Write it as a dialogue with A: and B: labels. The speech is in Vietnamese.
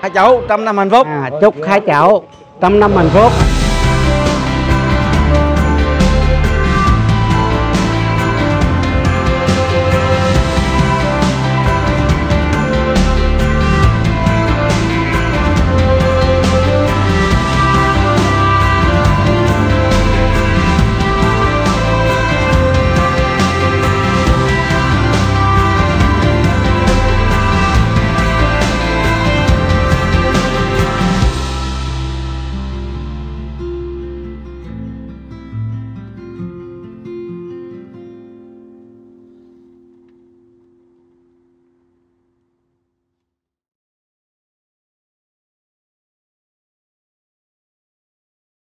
A: hai cháu trăm năm hạnh phúc.
B: À, chúc hai cháu trăm năm hạnh phúc.